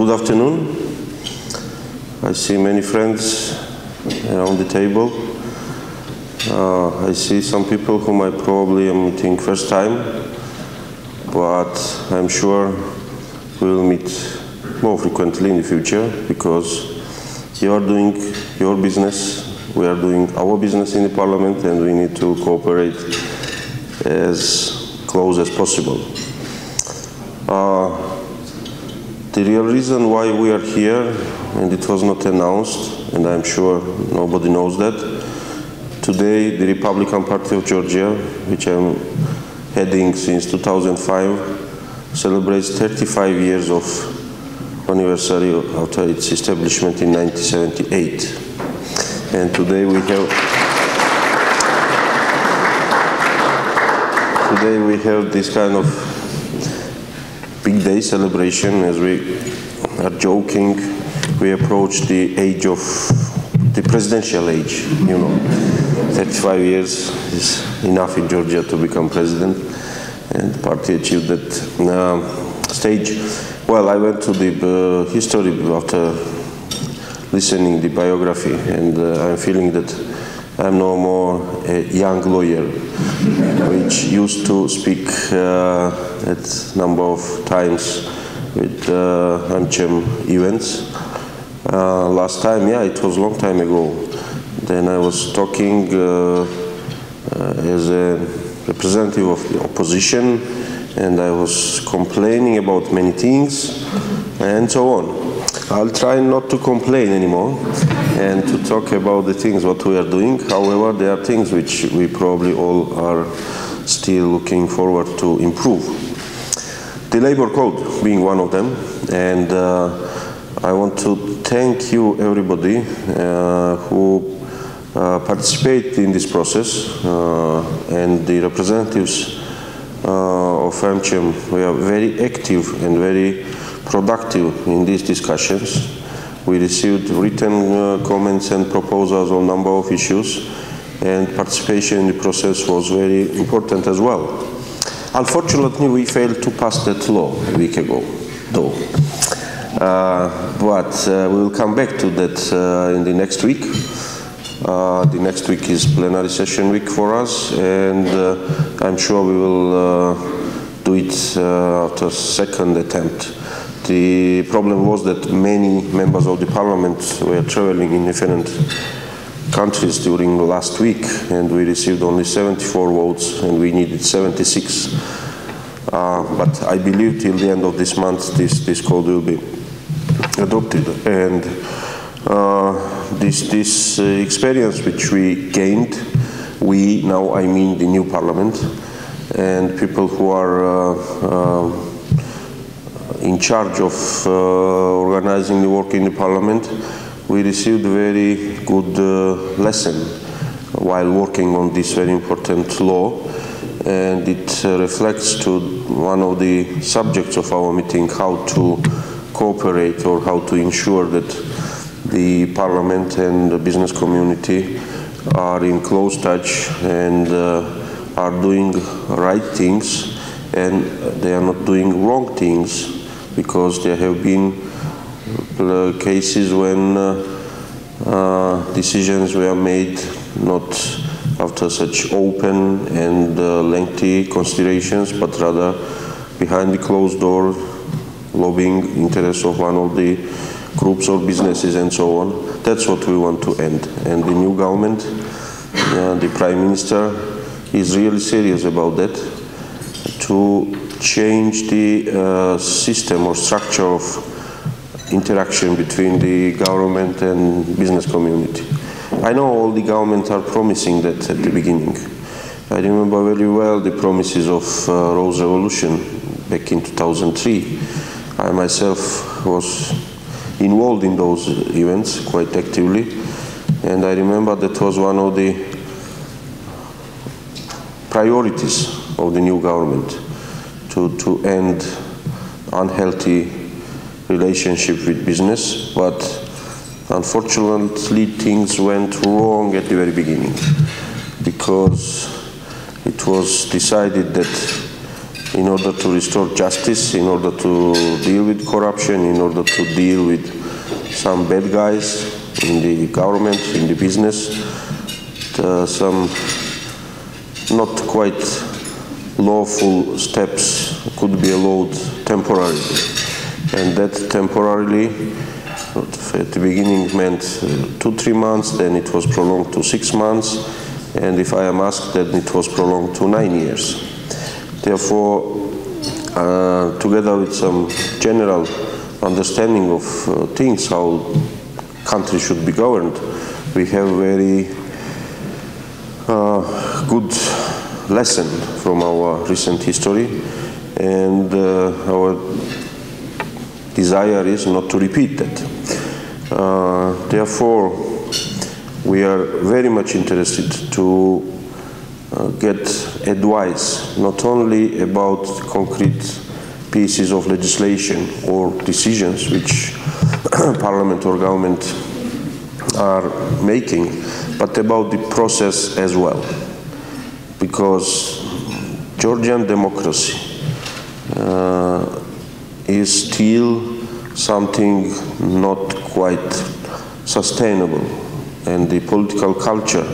Good afternoon. I see many friends around the table. Uh, I see some people whom I probably am meeting first time, but I'm sure we will meet more frequently in the future because you are doing your business, we are doing our business in the parliament, and we need to cooperate as close as possible. Uh, the real reason why we are here, and it was not announced, and I'm sure nobody knows that, today the Republican Party of Georgia, which I'm heading since 2005, celebrates 35 years of anniversary after its establishment in 1978. And today we have today we have this kind of big day celebration as we are joking. We approach the age of the presidential age you know. 35 years is enough in georgia to become president. And the party achieved that uh, stage. Well i went to the uh, history after listening the biography and uh, i'm feeling that i'm no more a young lawyer which used to speak uh, at number of times with uh, AmCham events. Uh, last time, yeah, it was a long time ago. Then I was talking uh, uh, as a representative of the opposition and I was complaining about many things and so on. I'll try not to complain anymore and to talk about the things what we are doing. However, there are things which we probably all are still looking forward to improve. The labor code being one of them, and uh, I want to thank you everybody uh, who uh, participate in this process uh, and the representatives uh, of AmCham. We are very active and very productive in these discussions. We received written uh, comments and proposals on a number of issues and participation in the process was very important as well. Unfortunately, we failed to pass that law a week ago, though. Uh, but uh, we will come back to that uh, in the next week. Uh, the next week is plenary session week for us, and uh, I'm sure we will do it after second attempt. The problem was that many members of the parliament were traveling in different countries during the last week and we received only 74 votes and we needed 76. Uh, but I believe till the end of this month this, this code will be adopted and uh, this, this uh, experience which we gained, we now I mean the new parliament and people who are uh, uh, in charge of uh, organizing the work in the parliament, we received a very good uh, lesson while working on this very important law. And it uh, reflects to one of the subjects of our meeting how to cooperate or how to ensure that the parliament and the business community are in close touch and uh, are doing right things and they are not doing wrong things because there have been uh, cases when uh, uh, decisions were made not after such open and lengthy considerations, but rather behind the closed door, lobbying interests of one of the groups or businesses and so on. That's what we want to end. And the new government, uh, the Prime Minister, is really serious about that to change the uh, system or structure of interaction between the government and business community. I know all the governments are promising that at the beginning. I remember very well the promises of uh, Rose Revolution back in 2003. I myself was involved in those events quite actively and I remember that was one of the priorities of the new government to, to end unhealthy relationship with business, but unfortunately things went wrong at the very beginning because it was decided that in order to restore justice, in order to deal with corruption, in order to deal with some bad guys in the government, in the business, uh, some not quite lawful steps could be allowed temporarily. And that temporarily, at the beginning meant uh, two, three months, then it was prolonged to six months, and if I am asked, then it was prolonged to nine years. Therefore, uh, together with some general understanding of uh, things, how country should be governed, we have very uh, good lesson from our recent history, and uh, our desire is not to repeat that. Uh, therefore, we are very much interested to uh, get advice not only about concrete pieces of legislation or decisions which parliament or government are making, but about the process as well. Because Georgian democracy uh, is still something not quite sustainable, and the political culture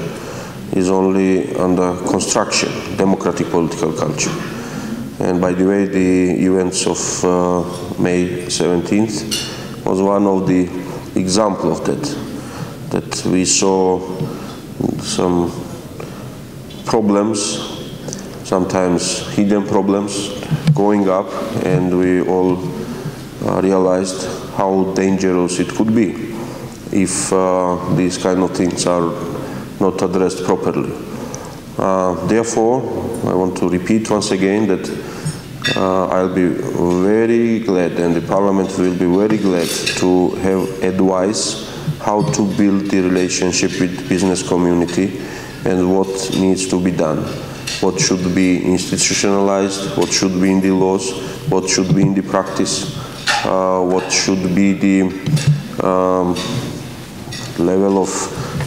is only under construction, democratic political culture. And by the way, the events of uh, May 17th was one of the example of that. That we saw some problems, sometimes hidden problems, going up, and we all uh, realized how dangerous it could be if uh, these kind of things are not addressed properly. Uh, therefore, I want to repeat once again that uh, I'll be very glad and the Parliament will be very glad to have advice how to build the relationship with business community and what needs to be done. What should be institutionalized, what should be in the laws, what should be in the practice, uh, what should be the um, level of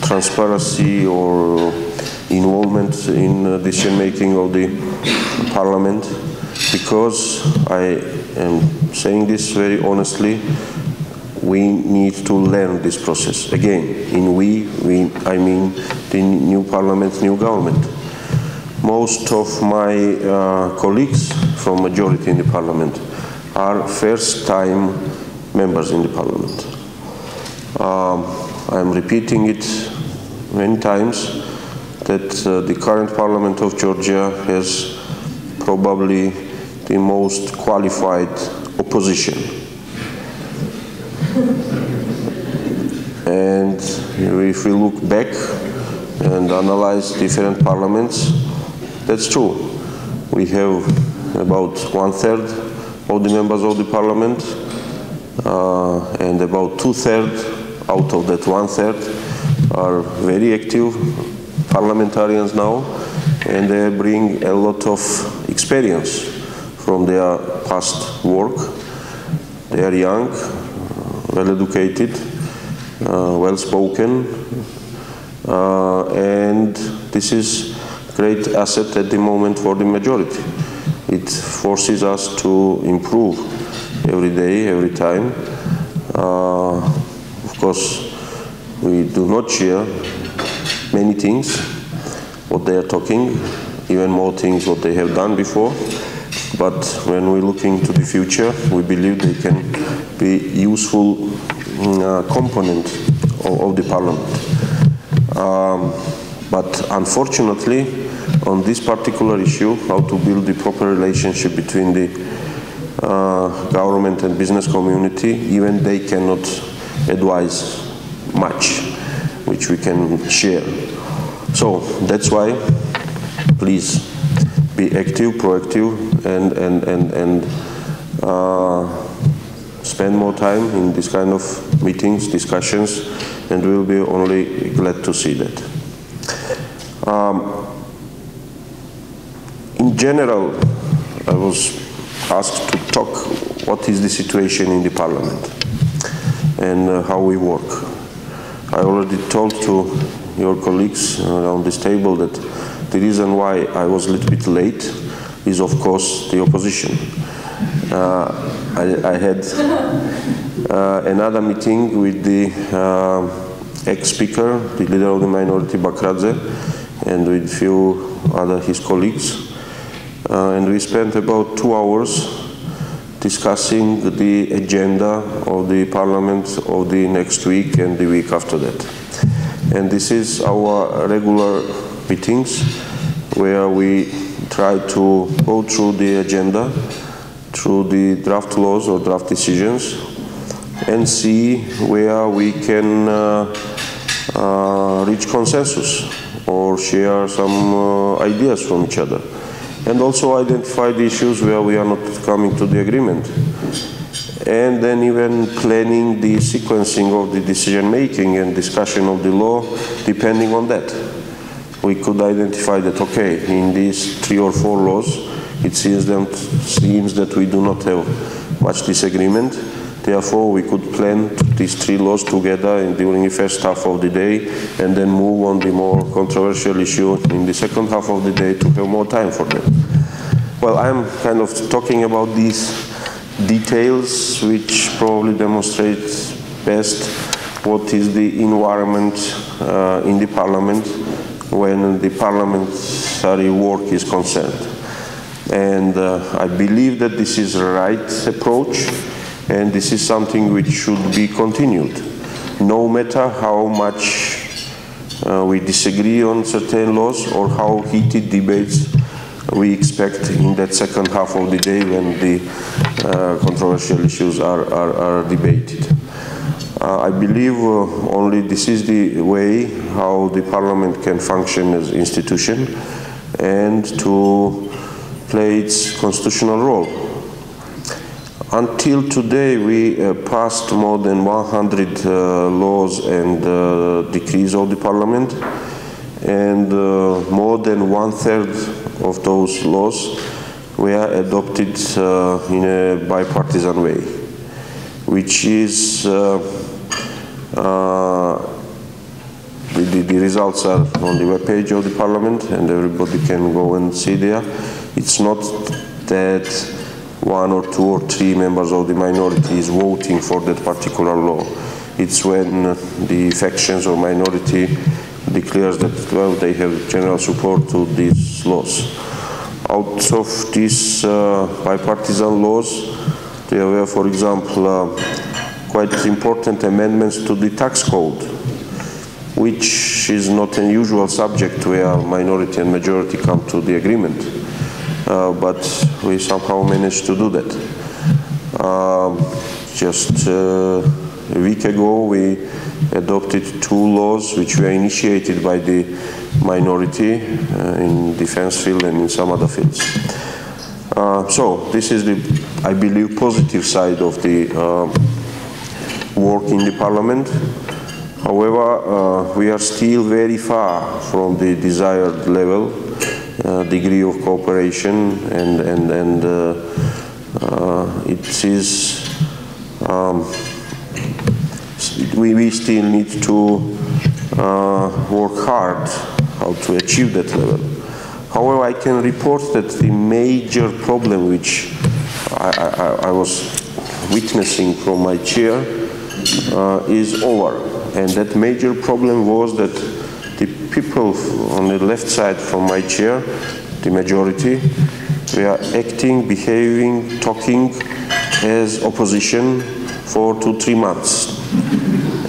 transparency or involvement in decision making of the parliament because I am saying this very honestly we need to learn this process again in we, we I mean the new parliament new government most of my uh, colleagues from majority in the parliament are first time members in the parliament um, I'm repeating it many times that uh, the current Parliament of Georgia has probably the most qualified opposition. And if we look back and analyze different parliaments, that's true. We have about one third of the members of the parliament uh, and about two thirds out of that one third are very active parliamentarians now and they bring a lot of experience from their past work. They are young, well educated, uh, well spoken, uh, and this is a great asset at the moment for the majority. It forces us to improve every day, every time. Uh, of course, we do not share many things, what they are talking, even more things what they have done before. But when we look into the future, we believe they can be useful mm, uh, component of, of, the parliament. Um, unfortunately, on this particular issue, how to build the proper relationship between the uh, government and business community, even they cannot advise much, which we can share. So that's why, please be active, proactive, and and and and uh, spend more time in this kind of meetings, discussions, and we'll be only glad to see that. Um, in general, I was asked to talk what is the situation in the parliament and uh, how we work. I already told to your colleagues around this table that the reason why I was a little bit late is, of course, the opposition. Uh, I, I, had uh, another meeting with the uh, ex-speaker, the leader of the minority, Bakradze, and with few other his colleagues. Uh, and we spent about two hours discussing the agenda of the parliament of the next week and the week after that. And this is our regular meetings where we try to go through the agenda, through the draft laws or draft decisions, and see where we can uh, uh, reach consensus or share some uh, ideas from each other and also identify the issues where we are not coming to the agreement. And then even planning the sequencing of the decision making and discussion of the law depending on that. We could identify that, okay, in these three or four laws, it seems seems that we do not have much disagreement. Therefore, we could plan these three laws together in, during the first half of the day and then move on the more controversial issue in the second half of the day to have more time for them. Well, I'm kind of talking about these details which probably demonstrate best what is the environment uh, in the parliament when the parliamentary work is concerned. And uh, I believe that this is the right approach and this is something which should be continued. No matter how much uh, we disagree on certain laws or how heated debates we expect in that second half of the day when the uh, controversial issues are, are, are debated. Uh, I believe uh, only this is the way how the parliament can function as institution and to play its constitutional role. Until today, we uh, passed more than 100 uh, laws and uh, decrees of the parliament, and uh, more than one third of those laws were adopted uh, in a bipartisan way, which is uh, the, the, results are on the webpage of the parliament, and everybody can go and see there. It's not that one or two or three members of the minority is voting for that particular law. It's when the factions or minority declares that well they have general support to these laws. Out of these uh, bipartisan laws, there were, for example, uh, quite important amendments to the tax code, which is not an usual subject where minority and majority come to the agreement. Uh, but we somehow managed to do that. Um, just uh, a week ago, we adopted two laws which were initiated by the minority uh, in defense field and in some other fields. Uh, so this is the, I believe, positive side of the uh, work in the parliament. However, we are still very far from the desired level uh, degree of cooperation and, and, and uh, uh, it is um, we, we still need to work hard how to achieve that level. However, I can report that the major problem which I, I, I was witnessing from my chair uh, is over. And that major problem was that people on the left side from my chair, the majority, we are acting, behaving, talking as opposition for two, three months.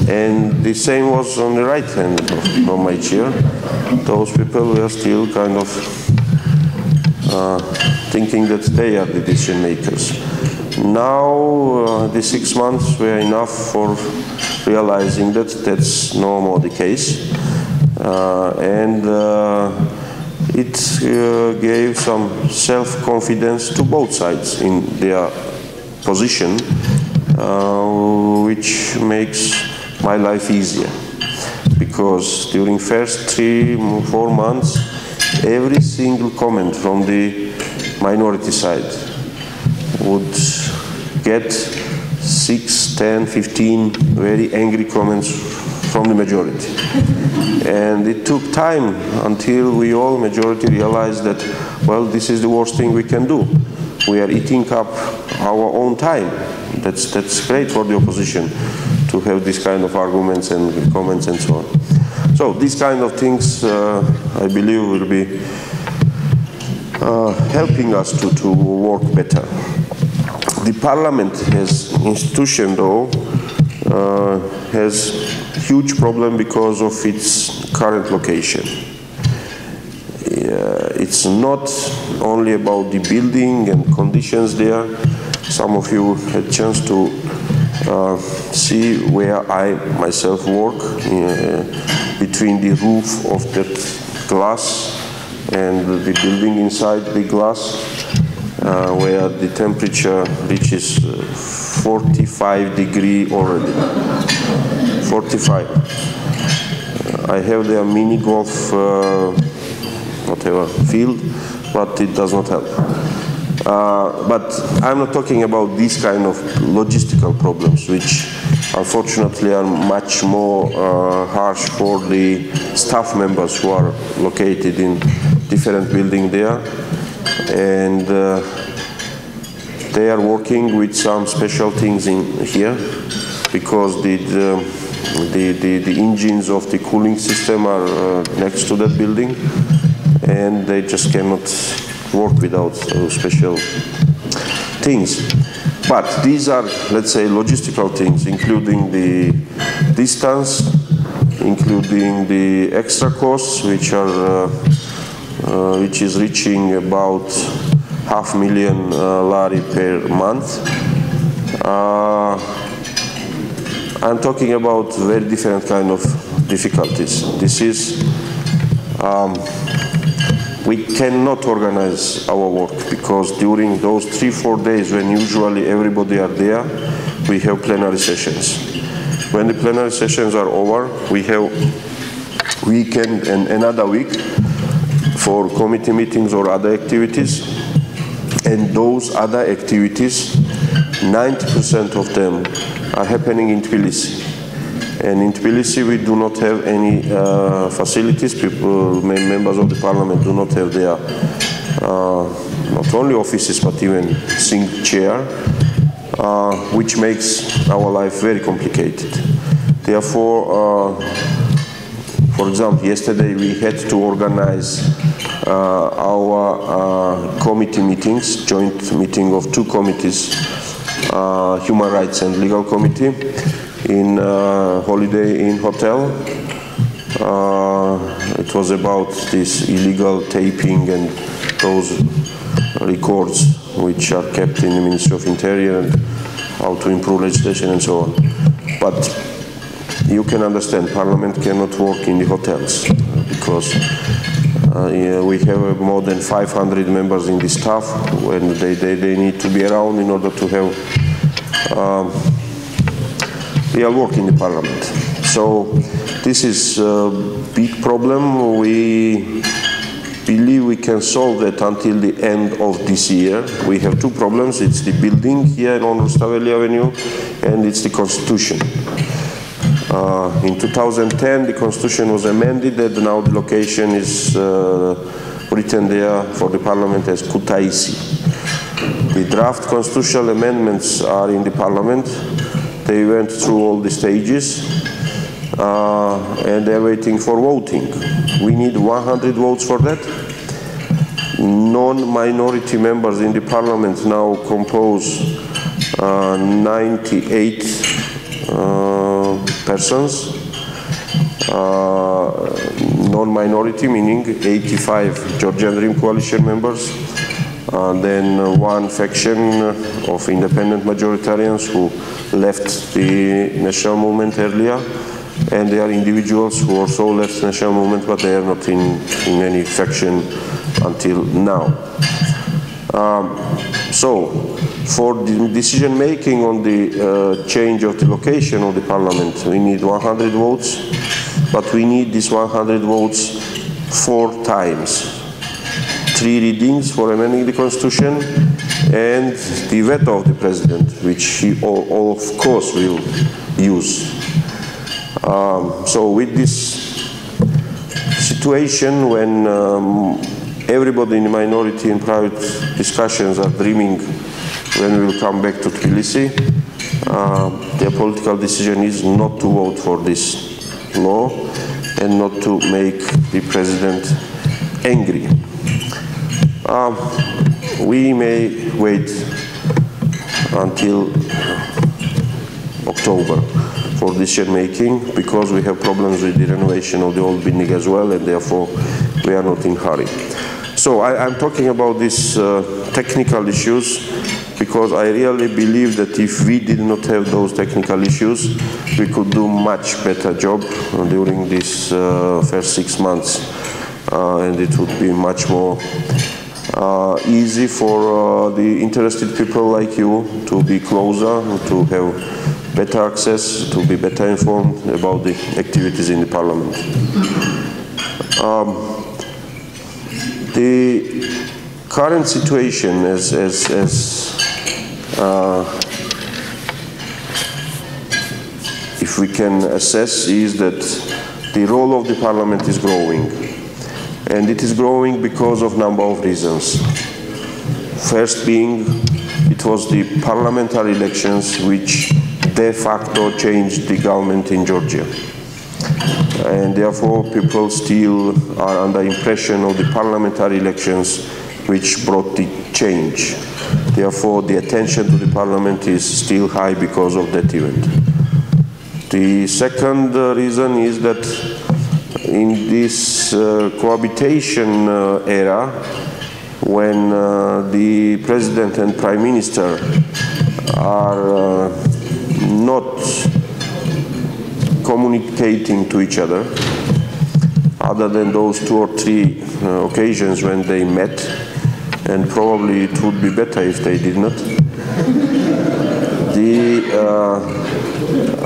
And the same was on the right hand of, my chair. Those people were still kind of uh, thinking that they are the decision makers. Now, uh, the six months were enough for realizing that that's no more the case. Uh, and uh, it uh, gave some self-confidence to both sides in their position, which makes my life easier. Because during first three, four months, every single comment from the minority side would get 6, 10, 15 very angry comments from the majority. And it took time until we all, majority, realized that, well, this is the worst thing we can do. We are eating up our own time. That's, that's great for the opposition to have this kind of arguments and comments and so on. So these kind of things, uh, I believe, will be uh, helping us to, to work better. The parliament as institution, though, uh, has huge problem because of its current location. Uh, it's not only about the building and conditions there. Some of you had chance to uh, see where I myself work uh, between the roof of that glass and the building inside the glass uh, where the temperature reaches uh, 45 degree already 45 uh, I have there mini golf uh, whatever field but it does not help. Uh, but I'm not talking about these kind of logistical problems which unfortunately are much more uh, harsh for the staff members who are located in different building there. And uh, they are working with some special things in here because the, the, the, the the engines of the cooling system are uh, next to that building and they just cannot work without uh, special things. But these are, let's say, logistical things, including the distance, including the extra costs, which are, uh, uh, which is reaching about half million uh, lari per month. I'm talking about very different kind of difficulties. This is um, we cannot organize our work because during those three, four days when usually everybody are there, we have plenary sessions. When the plenary sessions are over, we have weekend and another week for committee meetings or other activities. And those other activities, 90% of them are happening in Tbilisi. And in Tbilisi, we do not have any uh, facilities. People, members of the parliament do not have their uh, not only offices but even sink chair, uh, which makes our life very complicated. Therefore, uh, for example, yesterday we had to organize uh, our uh, committee meetings, joint meeting of two committees, Human Rights and Legal Committee in uh, Holiday Inn Hotel. Uh, it was about this illegal taping and those records which are kept in the Ministry of Interior and how to improve legislation and so on. But you can understand Parliament cannot work in the hotels because uh, yeah, we have more than 500 members in the staff and they, they, they need to be around in order to have um, are working in the parliament. So this is a big problem. We believe we can solve that until the end of this year. We have two problems. It's the building here on Rustaveli Avenue and it's the constitution. Uh, in 2010, the constitution was amended and now the location is uh, written there for the parliament as Kutaisi. The draft constitutional amendments are in the parliament they went through all the stages uh, and they're waiting for voting. We need 100 votes for that. Non-minority members in the parliament now compose uh, 98 uh, persons. Uh, non-minority meaning 85 Georgian Dream Coalition members, then one faction of independent majoritarians who left the national movement earlier, and there are individuals who also left the national movement, but they are not in, in any faction until now. Um, so, for the decision making on the uh, change of the location of the parliament, we need 100 votes, but we need these 100 votes four times. Three readings for amending the constitution, and the veto of the president, which he all, all of course will use. Um, so with this situation when um, everybody in the minority in private discussions are dreaming when we will come back to Tbilisi. Uh, their political decision is not to vote for this law and not to make the president angry. Uh, we may wait until October for decision making because we have problems with the renovation of the old building as well and therefore we are not in hurry. So I, am talking about these uh, technical issues because I really believe that if we did not have those technical issues, we could do much better job during these uh, first six months. Uh, and it would be much more easy for uh, the interested people like you to be closer, to have better access, to be better informed about the activities in the parliament. Um, the current situation as uh, if we can assess is that the role of the parliament is growing and it is growing because of a number of reasons first being it was the parliamentary elections which de facto changed the government in Georgia and therefore people still are under impression of the parliamentary elections which brought the change. Therefore, the attention to the parliament is still high because of that event. The second reason is that in this uh, cohabitation uh, era, when uh, the president and prime minister are not communicating to each other, other than those two or three uh, occasions when they met, and probably it would be better if they did not. the, uh,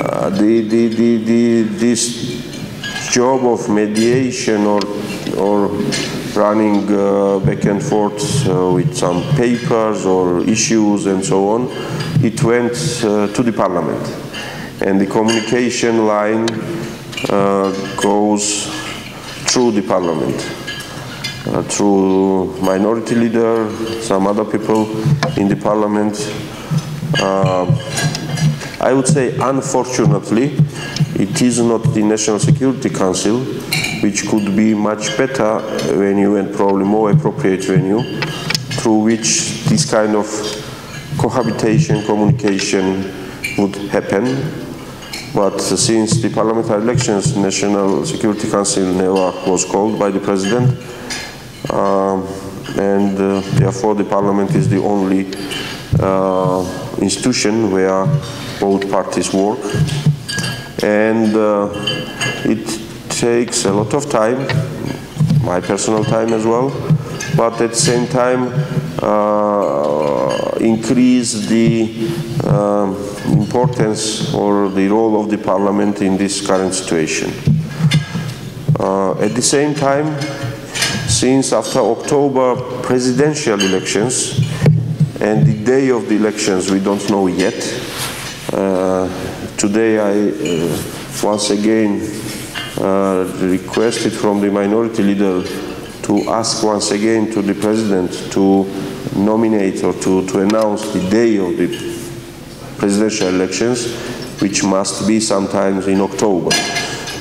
uh, the, the, the, the, this job of mediation or, or running uh, back and forth uh, with some papers or issues and so on, it went uh, to the parliament and the communication line uh, goes through the parliament, uh, through minority leader, some other people in the parliament. I would say, unfortunately, it is not the National Security Council, which could be much better venue and probably more appropriate venue, through which this kind of cohabitation, communication would happen. But since the parliamentary elections, National Security Council never was called by the president, um, and uh, therefore the parliament is the only uh, institution where both parties work. And uh, it takes a lot of time, my personal time as well, but at the same time uh, increase the um, importance or the role of the parliament in this current situation. Uh, at the same time, since after October presidential elections and the day of the elections we don't know yet, uh, today I uh, once again uh, requested from the minority leader to ask once again to the president to nominate or to, to announce the day of the presidential elections, which must be sometimes in October,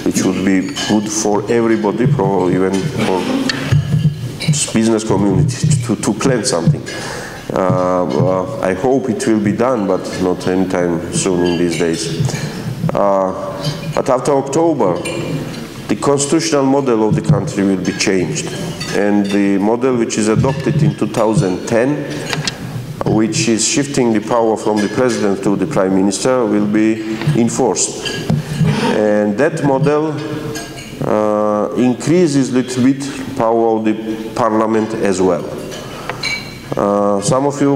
which would be good for everybody, probably even for business community to, to plan something. Uh, I hope it will be done, but not anytime soon in these days. Uh, but after October, the constitutional model of the country will be changed. And the model which is adopted in 2010 which is shifting the power from the president to the prime minister, will be enforced. And that model uh, increases a little bit power of the parliament as well. Uh, some of you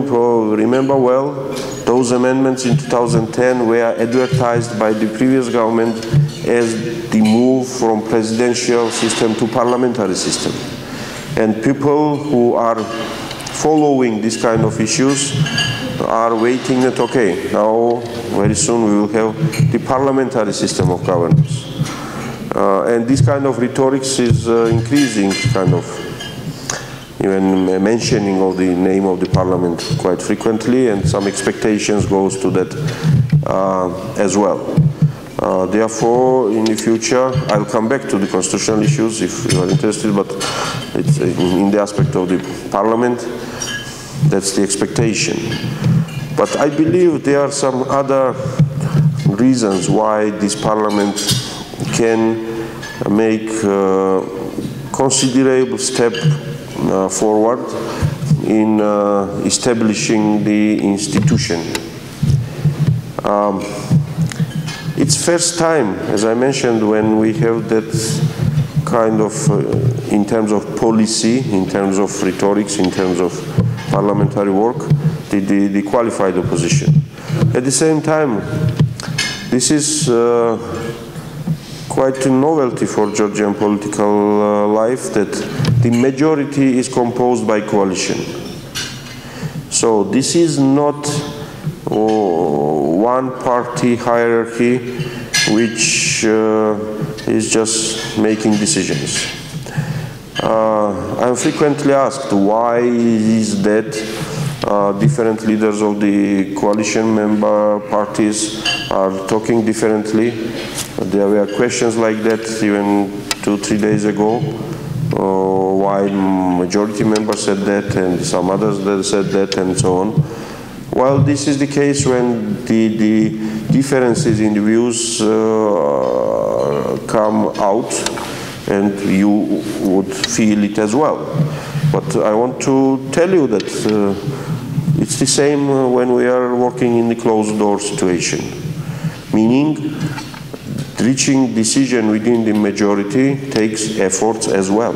remember well those amendments in 2010 were advertised by the previous government as the move from presidential system to parliamentary system. And people who are following this kind of issues are waiting that, okay, now very soon we will have the parliamentary system of governance. Uh, and this kind of rhetoric is uh, increasing, kind of even mentioning of the name of the parliament quite frequently, and some expectations goes to that uh, as well. Uh, therefore, in the future, I'll come back to the constitutional issues if you are interested, but in, the aspect of the parliament, that's the expectation. But I believe there are some other reasons why this parliament can make uh, considerable step forward in uh, establishing the institution. Um, it's first time, as I mentioned, when we have that kind of, uh, in terms of policy, in terms of rhetorics, in terms of parliamentary work, the, the, the qualified opposition. At the same time, this is uh, quite a novelty for Georgian political uh, life that the majority is composed by coalition. So this is not one party hierarchy which uh, is just making decisions. Uh, I'm frequently asked why is that uh, different leaders of the coalition member parties are talking differently. There were questions like that even two, three days ago. Why majority member said that and some others that said that and so on. Well, this is the case when the, the differences in the views uh, come out and you would feel it as well. But I want to tell you that uh, it's the same when we are working in the closed door situation, meaning reaching decision within the majority takes efforts as well.